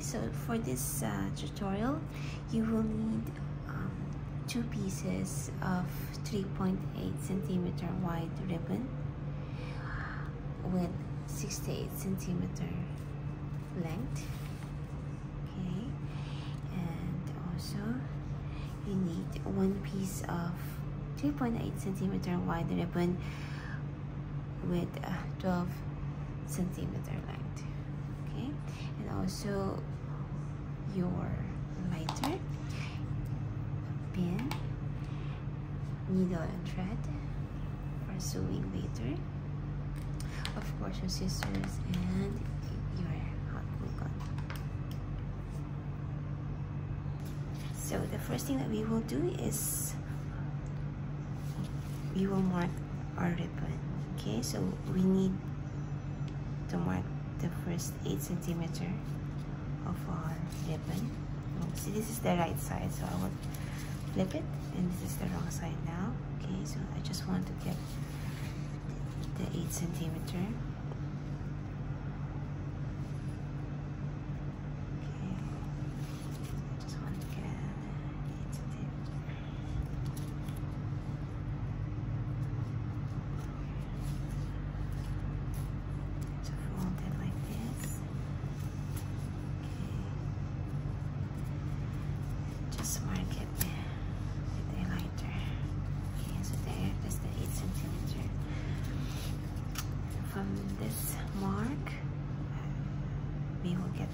so for this uh, tutorial you will need um, two pieces of 3.8 centimeter wide ribbon with 68 centimeter length. Okay. And also you need one piece of 3.8 centimeter wide ribbon with uh, 12 centimeter length and also your lighter pin needle and thread for sewing later. Of course your scissors and your hot glue gun. So the first thing that we will do is we will mark our ribbon okay? So we need to mark the first 8 centimeter of our ribbon see this is the right side so I will flip it and this is the wrong side now. Okay so I just want to get the 8 centimeter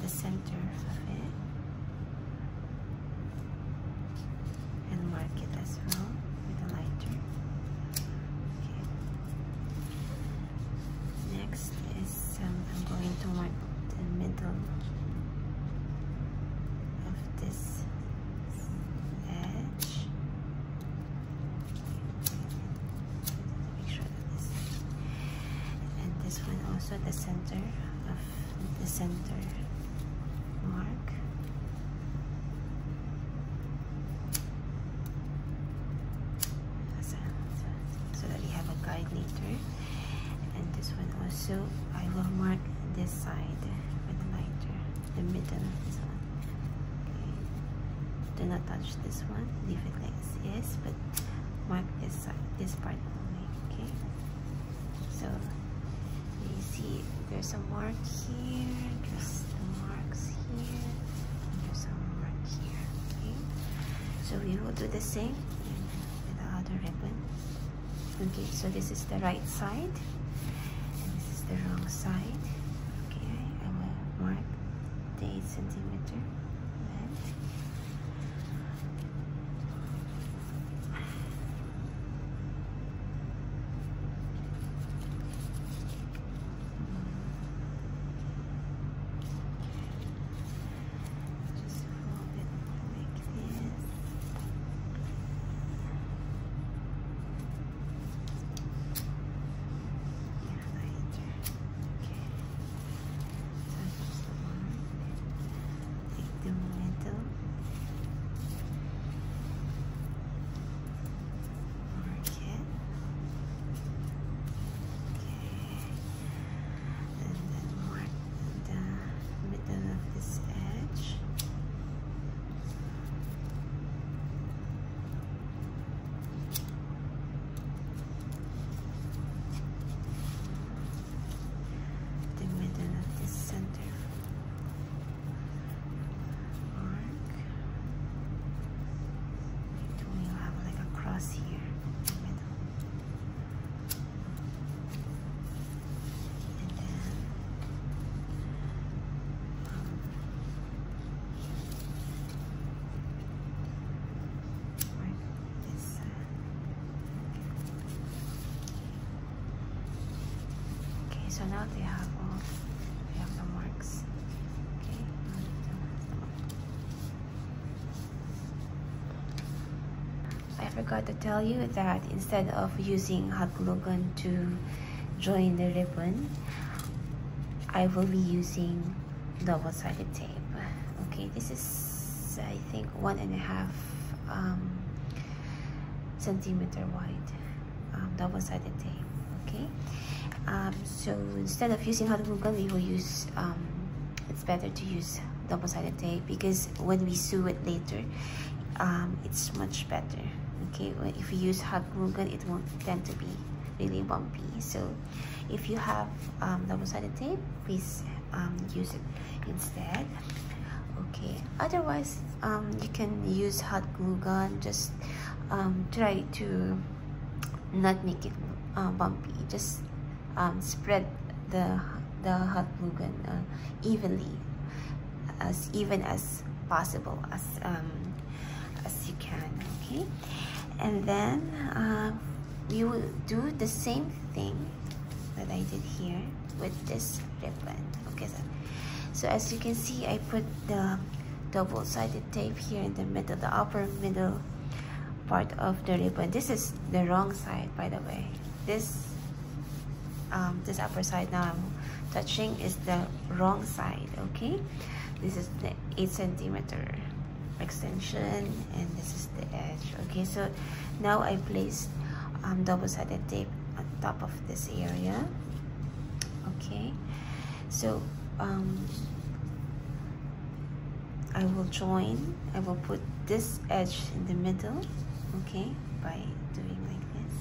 the center of it and mark it as well with a lighter. Okay. Next is um, I'm going to mark the middle of this edge. Make sure that this and this one also the center of the center mark. So that we have a guide later. And this one also, I will mark this side with lighter, the middle this. Okay. Do not touch this one, leave it like this is, but mark this side, this part only, okay? So, see there's a mark here, there's marks here, there's some mark here. Okay. so we will do the same with the other ribbon okay so this is the right side and this is the wrong side okay I will mark the 8 centimeter so now they have all they have the marks okay I forgot to tell you that instead of using hot glue gun to join the ribbon I will be using double-sided tape. Okay this is I think one and a half um, centimeter wide um, double-sided tape um, so instead of using hot glue gun we will use um, it's better to use double-sided tape because when we sew it later um, it's much better okay? If you use hot glue gun it won't tend to be really bumpy. So if you have um, double-sided tape please um, use it instead okay? Otherwise um, you can use hot glue gun just try to not make it uh, bumpy. Just um, spread the the hot glue gun uh, evenly as even as possible as um, as you can okay? And then uh, we will do the same thing that I did here with this ribbon okay so, so as you can see I put the double-sided tape here in the middle the upper middle part of the ribbon this is the wrong side by the way. This um, this upper side now I'm touching is the wrong side okay? This is the 8 centimeter extension and this is the edge okay? So now I placed um, double-sided tape on top of this area okay? So um, I will join I will put this edge in the middle okay by doing like this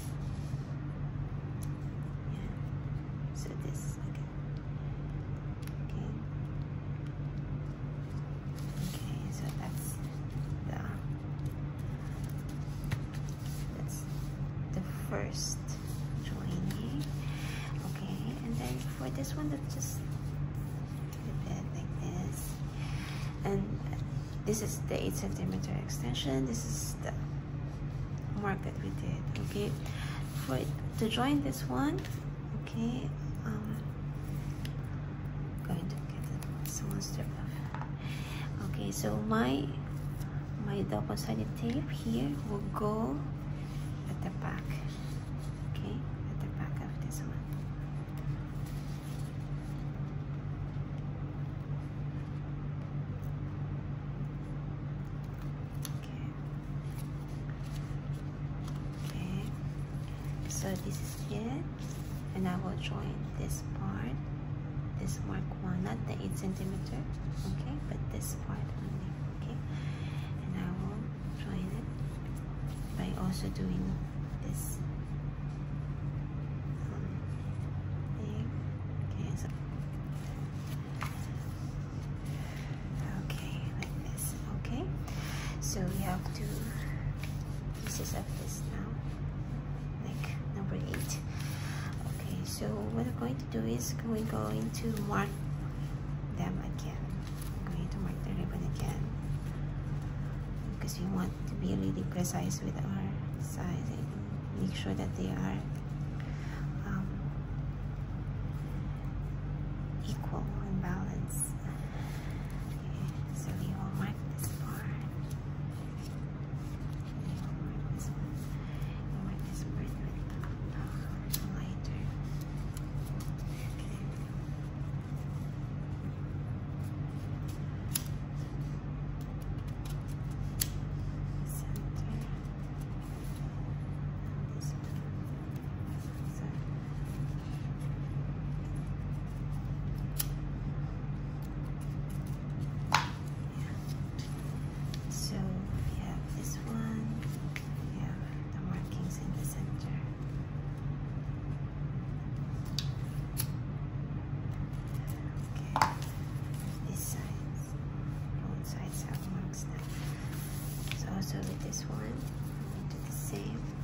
yeah so this okay okay okay so that's the that's the first joining okay and this one let's just flip it like this. And this is the 8 centimeter extension. This is the mark that we did okay? For to join this one okay um going to get some strip of okay so my my double-sided tape here will go at the back okay at the back of this one okay okay so this is it and I will join this part this mark one not the 8 centimeter okay but this part only okay? And I will join it by also doing this. Um, thing okay so okay like this okay? So we have two pieces of this now like number eight okay so what we're going to do is we're going to mark them again. I'm going to mark the ribbon again. Because we want to be really precise with our size and make sure that they are also with this one. do the same.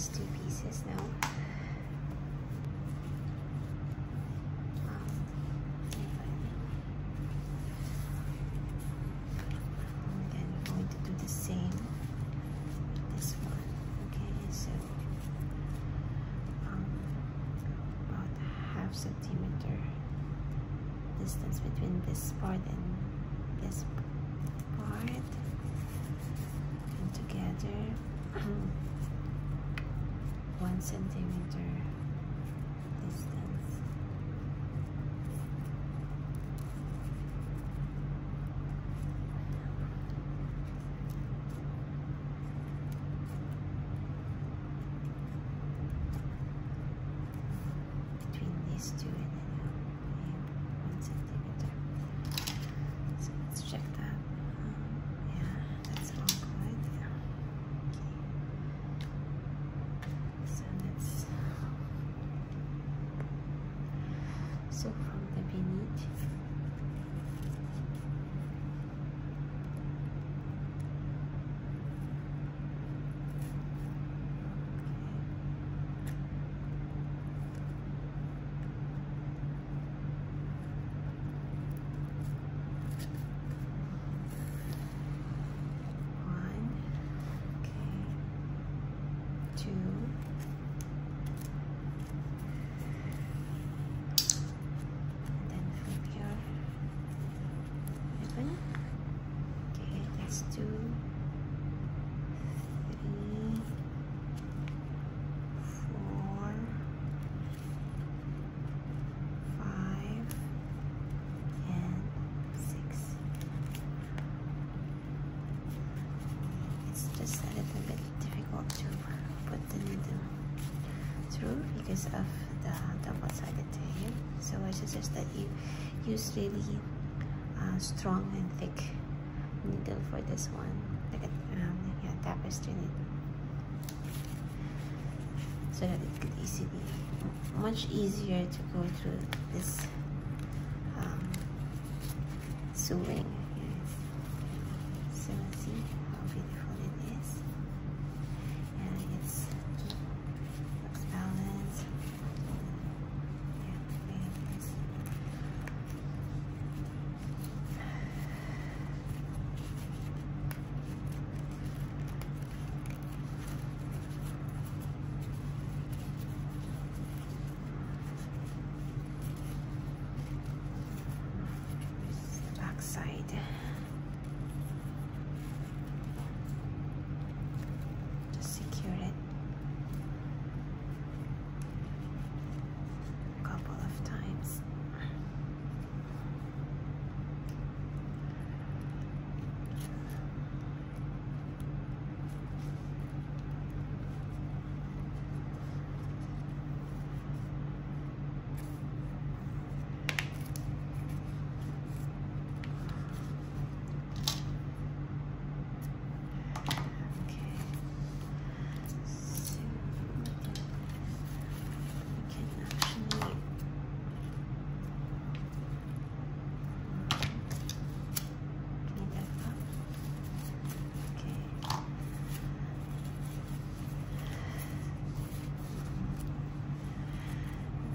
These two pieces now. Um, then we're going to do the same this one. Okay, so about half centimeter distance between this part and this part and together one centimeter distance between these two and then uh, one centimeter so let's check that um, yeah that's all good okay. so let's so from the beneath One, okay, two, and then flip your ribbon. Okay, that's two, three, four, five, and six. It's just a little bit difficult to put the needle of the double-sided tape. So I suggest that you use really uh, strong and thick needle for this one, like a um, yeah, tapestry needle, so that it could easily, much easier to go through this um, sewing. Yes. So see how beautiful it is. And it's looks balanced. Yeah, very nice. This is the back side. Just secure it a couple of times. Okay. So we can actually clean that up. Okay.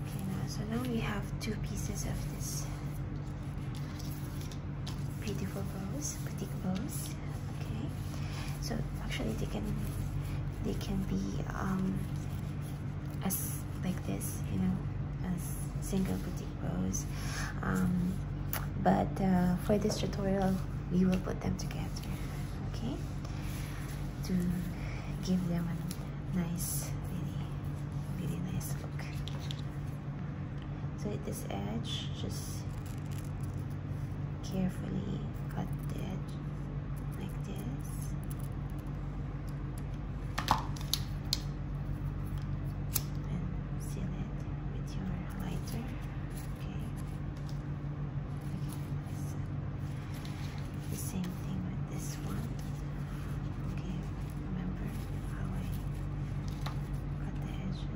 Okay, now so now we have two pieces of this beautiful bows, boutique bows. Okay, so actually they can they can be um, as like this, you know, as single boutique bows. Um, but uh, for this tutorial, we will put them together. Okay, to give them a nice, really, really nice look. This edge, just carefully cut the edge like this. And seal it with your lighter. Okay. So, the same thing with this one. Okay, remember how I cut the edges?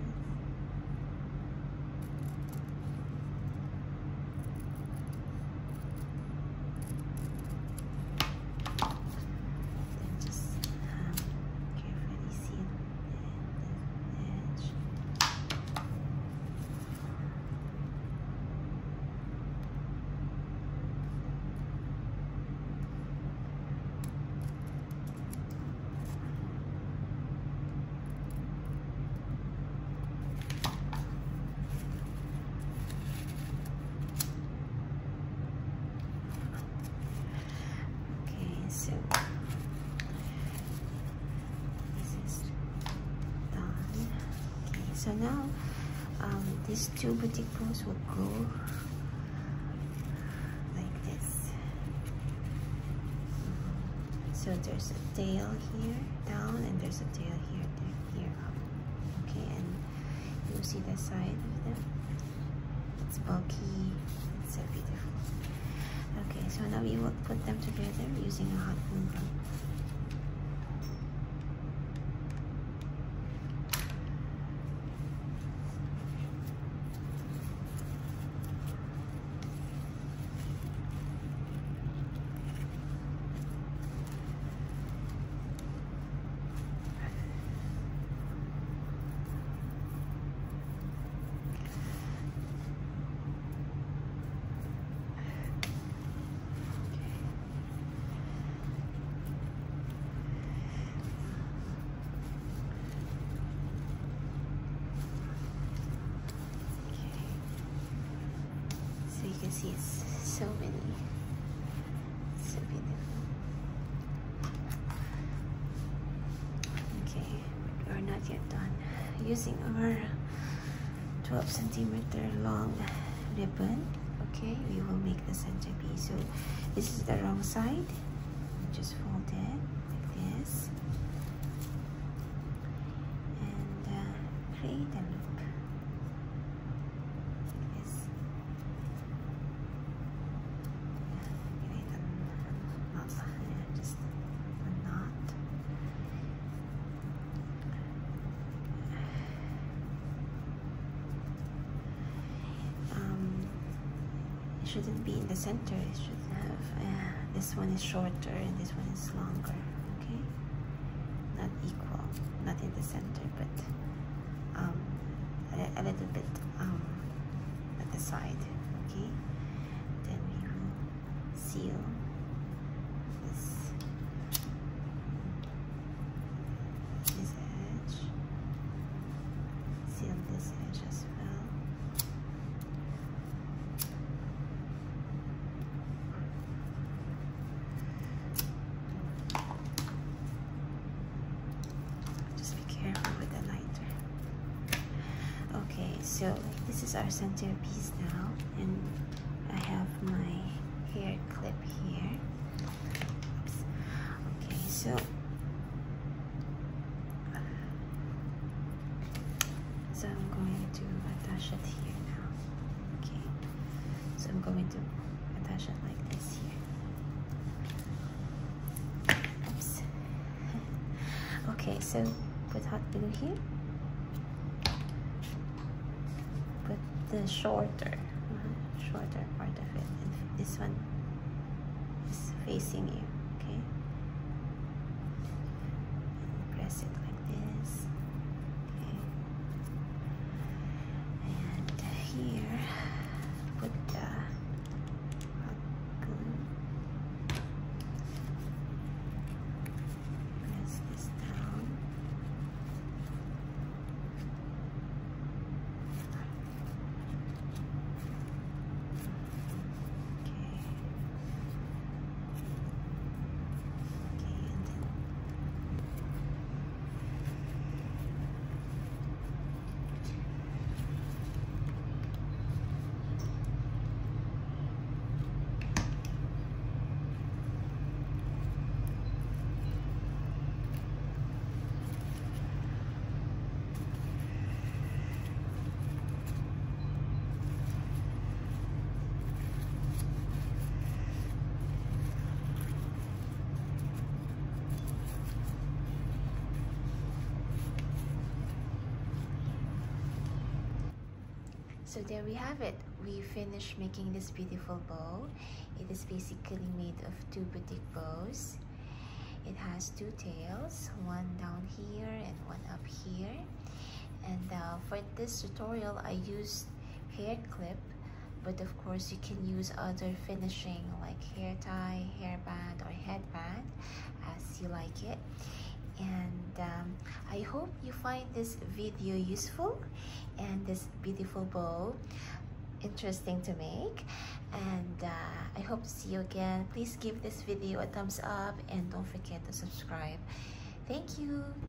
So now um, these two boutique bows will go like this. So there's a tail here down and there's a tail here here up. Okay and you'll see the side of them? It's bulky it's so beautiful. Okay so now we will put them together using a hot glue gun so many. So beautiful. Okay, we're not yet done. Using our 12 centimeter long ribbon, okay, we will make the centerpiece. So this is the wrong side. Just fold it like this. And uh, create a loop. shouldn't be in the center it should have uh, this one is shorter and this one is longer okay? Not equal not in the center but um, a, a little bit um, at the side okay then we will seal this this edge seal this edge as well so this is our centerpiece now. And I have my hair clip here. Oops. okay so so I'm going to attach it here now. Okay. So I'm going to attach it like this here. Oops. okay so put hot glue here the shorter uh, shorter part of it. This one is facing you okay and press it like this okay and here put the hot glue press this down So there we have it. We finished making this beautiful bow. It is basically made of two boutique bows. It has two tails, one down here and one up here. And uh, for this tutorial, I used hair clip, but of course you can use other finishing like hair tie, hairband, or headband as you like it and um, I hope you find this video useful and this beautiful bow interesting to make. And uh, I hope to see you again. Please give this video a thumbs up and don't forget to subscribe. Thank you